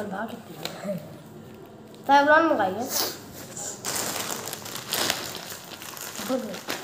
कल भाग सकती है तैवलॉन मंगाइए गुड